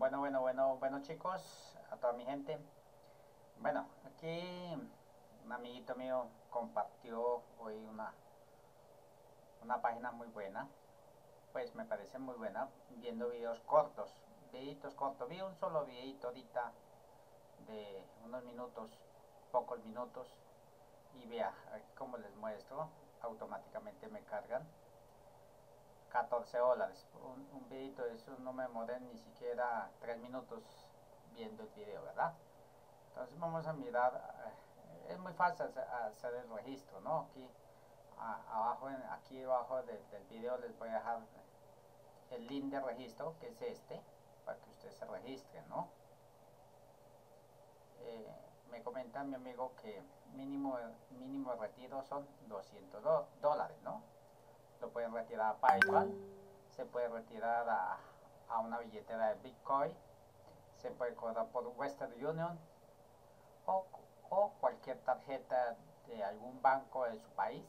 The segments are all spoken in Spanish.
Bueno, bueno, bueno, bueno chicos, a toda mi gente. Bueno, aquí un amiguito mío compartió hoy una, una página muy buena. Pues me parece muy buena, viendo videos cortos, videitos cortos. Vi un solo videito ahorita de unos minutos, pocos minutos. Y vea, como les muestro, automáticamente me cargan 14 dólares. Un, un de eso no me demoré ni siquiera 3 minutos viendo el video, ¿verdad? Entonces vamos a mirar, eh, es muy fácil hacer el registro, ¿no? Aquí abajo, aquí abajo del video les voy a dejar el link de registro, que es este, para que ustedes se registren, ¿no? Eh, me comenta mi amigo que mínimo, mínimo de retiro son 200 dólares, ¿no? A PayPal, se puede retirar a, una billetera de Bitcoin, se puede cobrar por Western Union o, cualquier tarjeta de algún banco de su país,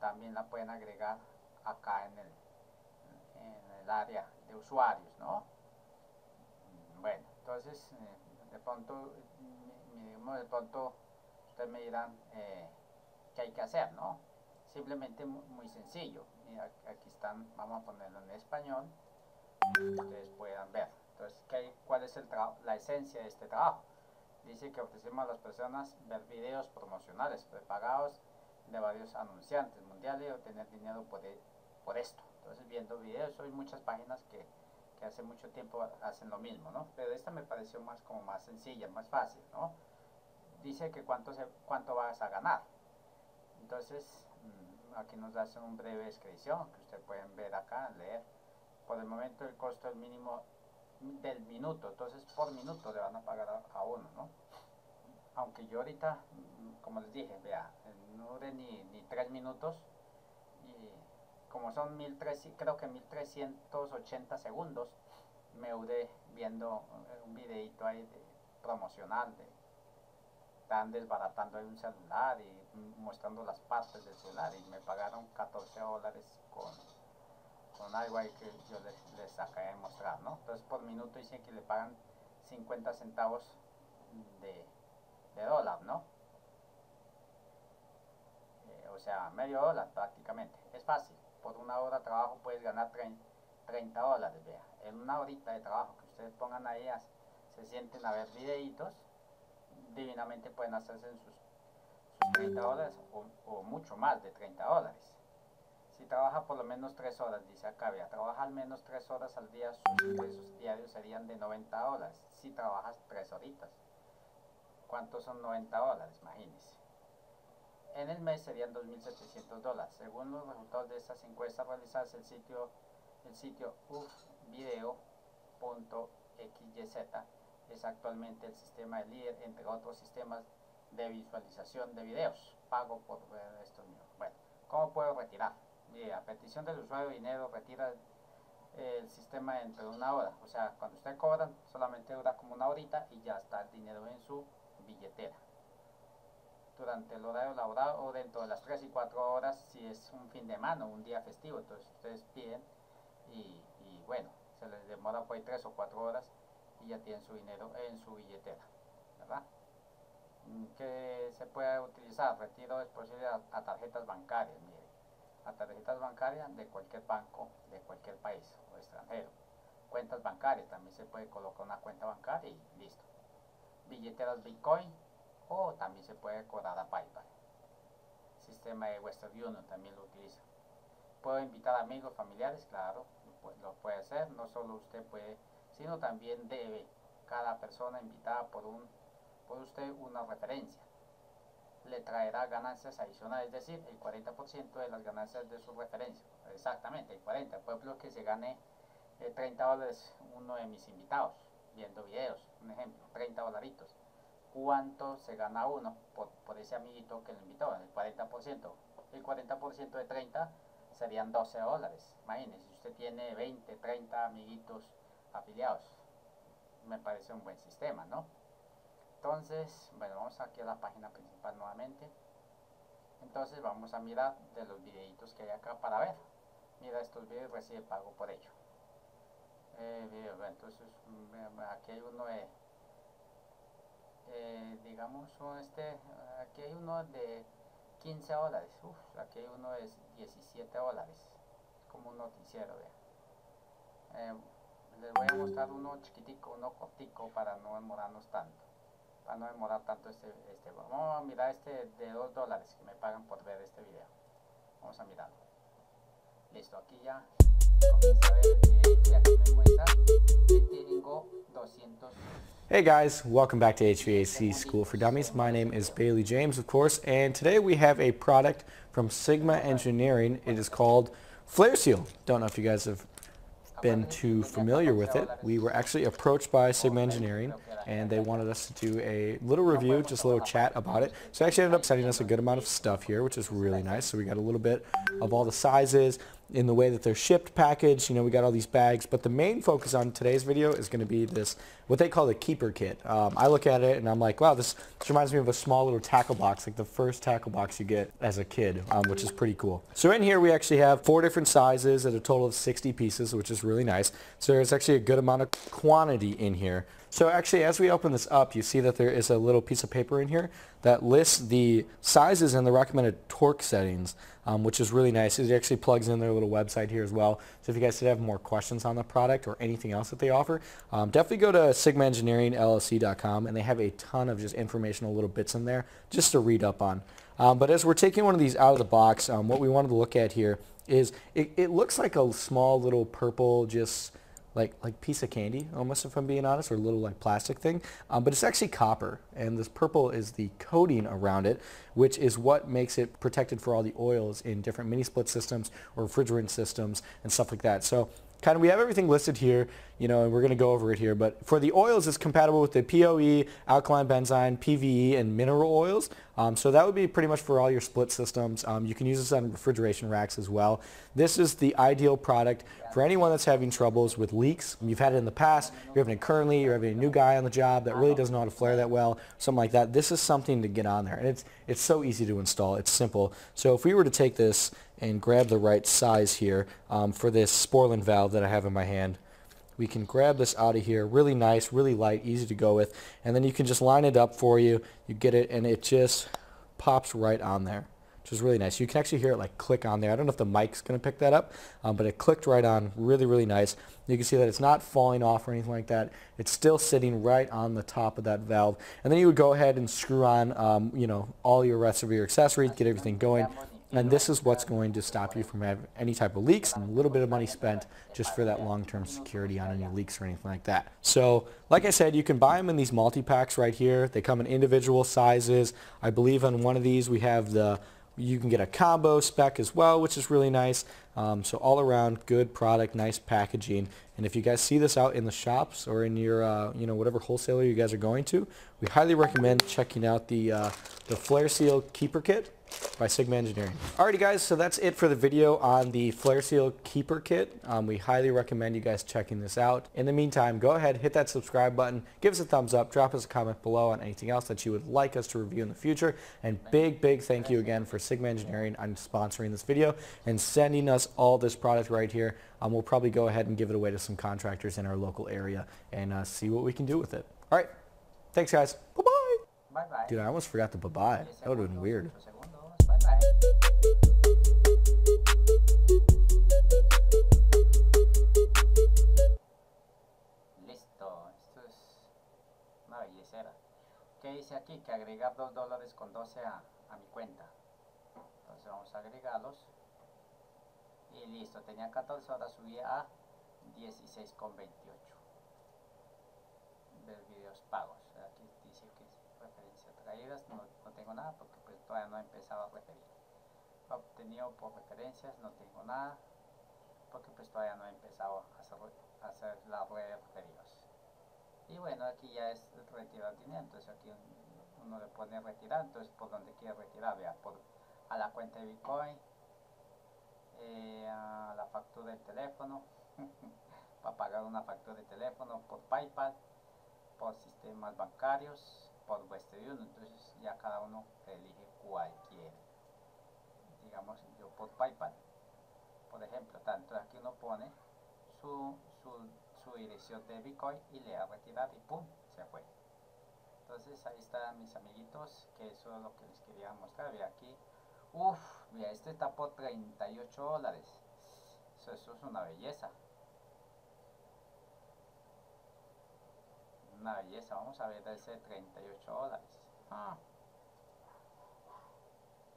también la pueden agregar acá en el, en el área de usuarios, ¿no? Bueno, entonces, eh, de pronto, de pronto, ustedes me dirán eh, qué hay que hacer, ¿no? Simplemente muy sencillo. aquí están, vamos a ponerlo en español, ustedes puedan ver. Entonces, ¿qué, ¿cuál es el la esencia de este trabajo? Dice que ofrecemos a las personas ver videos promocionales prepagados de varios anunciantes mundiales y obtener dinero por, e, por esto. Entonces, viendo videos, hay muchas páginas que, que hace mucho tiempo hacen lo mismo, ¿no? Pero esta me pareció más como más sencilla, más fácil, ¿no? Dice que cuánto, se, cuánto vas a ganar. Entonces, aquí nos hace una breve descripción que ustedes pueden ver acá, leer. Por el momento el costo es mínimo del minuto, entonces por minuto le van a pagar a, uno, ¿no? Aunque yo ahorita, mm, como les dije, vea, no dure ni, tres minutos y como son 1300, creo que 1380 segundos, me udé viendo un videito ahí promocional de están desbaratando un celular y mostrando las partes del celular y me pagaron 14 dólares con, con algo ahí que yo les, les acabé de mostrar, ¿no? Entonces por minuto dicen que le pagan 50 centavos de, de dólar, ¿no? Eh, o sea, medio dólar prácticamente. Es fácil. Por una hora de trabajo puedes ganar 30, dólares, vea. En una horita de trabajo que ustedes pongan ahí, se sienten a ver videitos divinamente pueden hacerse sus, sus 30 dólares o, mucho más de 30 dólares. Si trabaja por lo menos 3 horas, dice acá, trabaja al menos 3 horas al día, sus ingresos diarios serían de 90 dólares. Si trabajas 3 horitas. ¿Cuántos son 90 dólares? Imagínense. En el mes serían 2.700 dólares. Según los resultados de estas encuestas realizadas, el sitio, el sitio ufvideo.xyz es actualmente el sistema de líder entre otros sistemas de visualización de videos. Pago por ver estos míos. Bueno, ¿cómo puedo retirar? a petición del usuario de dinero retira el sistema entre una hora. O sea, cuando usted cobra, solamente dura como una horita y ya está el dinero en su billetera. Durante el horario laboral o dentro de las 3 y 4 horas, si es un fin de semana o un día festivo, entonces ustedes piden y, y bueno, se les demora por ahí 3 o 4 horas y ya tienen su dinero en su billetera, ¿verdad? Mm, que se puede utilizar, retiro es posible a, tarjetas bancarias, mire, a tarjetas bancarias de cualquier banco, de cualquier país o extranjero. Cuentas bancarias, también se puede colocar una cuenta bancaria y listo. Billeteras Bitcoin o también se puede cobrar a PayPal. Sistema de Western Union también lo utiliza. Puedo invitar amigos, familiares, claro, lo puede hacer. No solo usted puede sino también debe cada persona invitada por, un, por usted una referencia. Le traerá ganancias adicionales, es decir, el 40% de las ganancias de su referencia. Exactamente, el 40%. Por ejemplo, que se gane 30 eh, dólares uno de mis invitados, viendo videos, un ejemplo, 30 dolaritos. ¿Cuánto se gana uno por, por ese amiguito que le invitó? El 40%. El 40% de 30 serían 12 dólares. Imagínense, si usted tiene 20, 30 amiguitos afiliados. Me parece un buen sistema, ¿no? Entonces, bueno, vamos aquí a la página principal nuevamente. Entonces vamos a mirar de los videitos que hay acá para ver. Mira, estos videos recibe pago por ello. Eh. Entonces, aquí hay uno de, eh, digamos, este, aquí hay uno de 15 dólares. aquí hay uno de 17 dólares. Como un noticiero, eh, les voy a mostrar uno chiquitico, uno cortico para no demorarnos tanto. Para no demorar tanto este, este. Vamos a mirar este de 2 dólares que me pagan por ver este video. Vamos a mirarlo. Listo, aquí ya eh, Hey guys, welcome back to HVAC School for Dummies. My name is Bailey James, of course, and today we have a product from Sigma Engineering. It is called Flare Seal. Don't know if you guys have been too familiar with it. We were actually approached by Sigma Engineering and they wanted us to do a little review, just a little chat about it. So they actually ended up sending us a good amount of stuff here, which is really nice. So we got a little bit of all the sizes, in the way that they're shipped packaged. You know, we got all these bags, but the main focus on today's video is going to be this, what they call the keeper kit. Um, I look at it and I'm like, wow, this, this, reminds me of a small little tackle box, like the first tackle box you get as a kid, um, which is pretty cool. So in here we actually have four different sizes at a total of 60 pieces, which is really nice. So there's actually a good amount of quantity in here. So actually, as we open this up, you see that there is a little piece of paper in here that lists the sizes and the recommended torque settings, um, which is really nice. It actually plugs in their little website here as well. So if you guys did have more questions on the product or anything else that they offer, um, definitely go to sigmaengineeringllc.com, and they have a ton of just informational little bits in there just to read up on. Um, but as we're taking one of these out of the box, um, what we wanted to look at here is it, it looks like a small little purple just like like piece of candy almost if I'm being honest or a little like plastic thing. Um, but it's actually copper and this purple is the coating around it which is what makes it protected for all the oils in different mini split systems or refrigerant systems and stuff like that. So kind of we have everything listed here you know, and we're going to go over it here. But for the oils, it's compatible with the POE, alkaline benzene, PVE, and mineral oils. Um, so that would be pretty much for all your split systems. Um, you can use this on refrigeration racks as well. This is the ideal product for anyone that's having troubles with leaks. You've had it in the past, you're having it currently, you're having a new guy on the job that really doesn't know how to flare that well, something like that. This is something to get on there. And it's, it's so easy to install. It's simple. So if we were to take this and grab the right size here um, for this Sporlan valve that I have in my hand, we can grab this out of here really nice really light easy to go with and then you can just line it up for you. You get it and it just pops right on there which is really nice. You can actually hear it like click on there. I don't know if the mic's gonna pick that up um, but it clicked right on really really nice. You can see that it's not falling off or anything like that. It's still sitting right on the top of that valve. And then you would go ahead and screw on um, you know all your rest of your accessories get everything going and this is what's going to stop you from having any type of leaks and a little bit of money spent just for that long-term security on any leaks or anything like that. So like I said, you can buy them in these multi-packs right here. They come in individual sizes. I believe on one of these we have the you can get a combo spec as well, which is really nice. Um, so all around, good product, nice packaging. And if you guys see this out in the shops or in your, uh, you know, whatever wholesaler you guys are going to, we highly recommend checking out the, uh, the Flare Seal Keeper Kit by Sigma Engineering. Alrighty guys, so that's it for the video on the Flare Seal Keeper Kit. Um, we highly recommend you guys checking this out. In the meantime, go ahead, hit that subscribe button, give us a thumbs up, drop us a comment below on anything else that you would like us to review in the future. And big, big thank you again for Sigma Engineering on sponsoring this video and sending us all this product right here. Um, we'll probably go ahead and give it away to some contractors in our local area and uh, see what we can do with it. Alright, thanks guys. Bye-bye. Bye-bye. Dude, I almost forgot the bye-bye. That would have been weird. Listo, esto es una bellecera. ¿Qué dice aquí? Que agregar 2 dólares con 12 a, a mi cuenta. Entonces vamos a agregarlos. Y listo, tenía 14 horas, subí a 16,28 ver videos pagos. Aquí dice que es referencia traídas, no nada porque pues todavía no he empezado a referir obtenido por referencias, no tengo nada, porque pues todavía no he empezado a hacer, a hacer la red de referidos. Y bueno, aquí ya es retirar dinero, entonces aquí uno le pone retirar, entonces por donde quiere retirar, vea, por, a la cuenta de Bitcoin, eh, a la factura del teléfono, para pagar una factura de teléfono, por PayPal, por sistemas bancarios, por Western entonces ya cada uno elige cuál quiere digamos yo por PayPal por ejemplo tanto aquí uno pone su, su, su dirección de Bitcoin y le da retirar y pum, se fue. Entonces ahí están mis amiguitos, que eso es lo que les quería mostrar. Ve aquí, uff, mira, este está por 38 dólares. Eso, eso es una belleza. Una belleza, vamos a ver ese 38 dólares. Ah.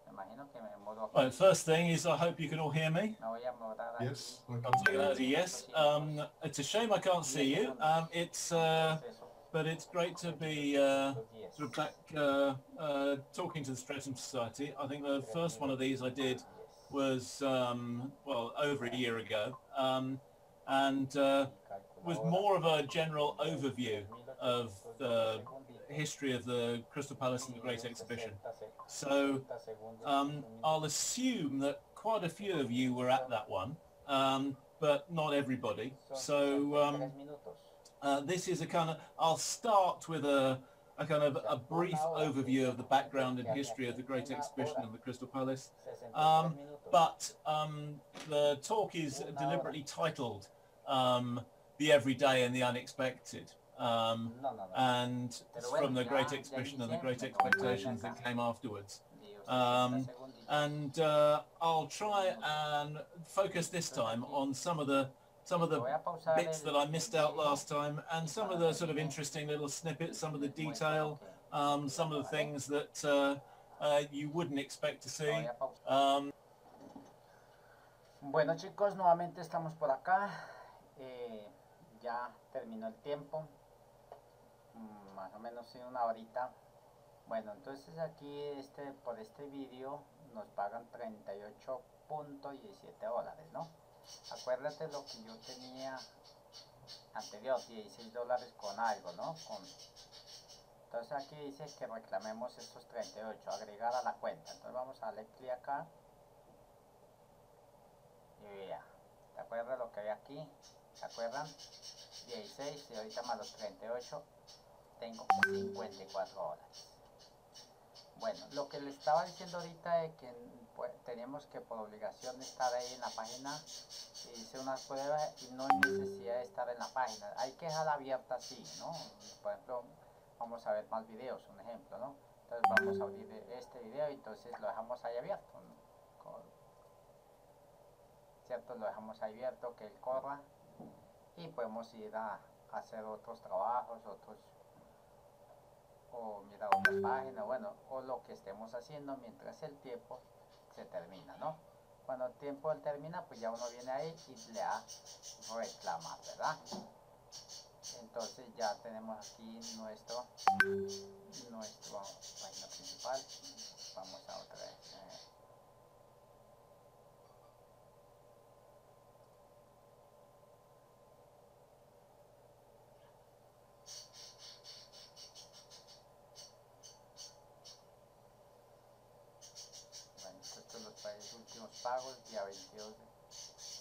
Me imagino que me mudo aquí. Right, first thing is I hope you can all hear me. Me voy a mudar aquí. Yes. I'm taking that as a yes. Um, it's a shame I can't see you. Um, it's uh, but it's great to be uh, sort of back uh, uh, talking to the Streatham Society. I think the first one of these I did was um, well over a year ago, um, and uh, was more of a general overview of the history of the Crystal Palace and the Great Exhibition. So um, I'll assume that quite a few of you were at that one, um, but not everybody. So um, uh, this is a kind of, I'll start with a, a kind of a brief overview of the background and history of the Great Exhibition and the Crystal Palace. Um, but um, the talk is deliberately titled um, The Everyday and the Unexpected. Um, and it's from the Great Exhibition and the Great Expectations that came afterwards. Um, and uh, I'll try and focus this time on some of the some of the bits that I missed out last time and some of the sort of interesting little snippets, some of the detail, um, some of the things that uh, uh, you wouldn't expect to see. Um, Bueno chicos, nuevamente estamos por acá. Eh, ya terminó el tiempo. Mm, más o menos en una horita. Bueno, entonces aquí este por este vídeo nos pagan 38.17 dólares, ¿no? Acuérdate lo que yo tenía anterior, 16 dólares con algo, ¿no? Con, entonces aquí dice que reclamemos estos 38, agregar a la cuenta. Entonces vamos a darle clic acá. Y vea, ¿te acuerdas lo que hay aquí? ¿Se acuerdan? 16 y ahorita más los 38 tengo 54 dólares. Bueno, lo que le estaba diciendo ahorita es que pues, teníamos que por obligación estar ahí en la página, hice una prueba y no hay necesidad de estar en la página. Hay que dejarla abierta así, ¿no? Por ejemplo, vamos a ver más videos, un ejemplo, ¿no? Entonces vamos a abrir este video y entonces lo dejamos ahí abierto, ¿cierto? Lo dejamos ahí abierto, que él corra y podemos ir a hacer otros trabajos, otros o mirar otras páginas, bueno, o lo que estemos haciendo mientras el tiempo se termina, ¿no? Cuando el tiempo termina, pues ya uno viene ahí y le da reclamar, ¿verdad? Entonces ya tenemos aquí nuestro, nuestro página principal. Vamos a otra vez. eh, Bueno, estos los países últimos pagos, día 22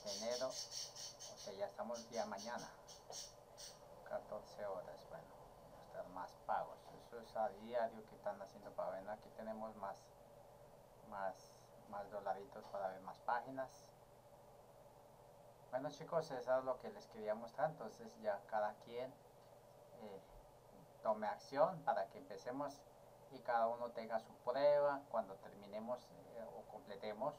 enero, o sea, ya estamos día mañana, 14 horas, bueno, están más pagos, eso es a diario que están haciendo para ver, aquí tenemos más, más, más dolaritos para ver más páginas. Bueno chicos, eso es lo que les quería mostrar, entonces ya cada quien eh, tome acción para que empecemos y cada uno tenga su prueba. Cuando terminemos eh, o completemos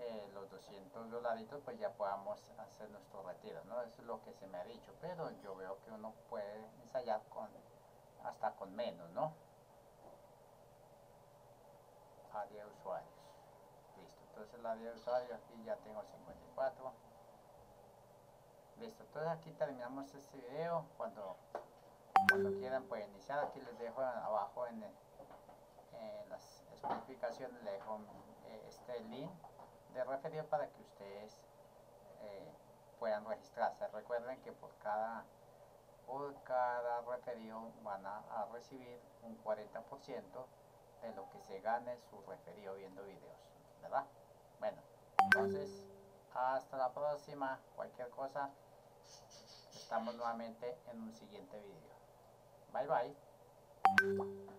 eh, los 200 dolaritos, pues ya podamos hacer nuestro retiro, ¿no? Eso es lo que se me ha dicho, pero yo veo que uno puede ensayar con hasta con menos, ¿no? Área de usuarios. Listo, entonces la área de usuarios aquí ya tengo 54. Listo, entonces aquí terminamos este video. Cuando cuando quieran pueden iniciar aquí les dejo abajo en, en las especificaciones les dejo eh, este link de referido para que ustedes eh, puedan registrarse. Recuerden que por cada por cada referido van a, a recibir un 40% de lo que se gane su referido viendo videos verdad bueno entonces hasta la próxima. Cualquier cosa estamos nuevamente en un siguiente video. Bye bye.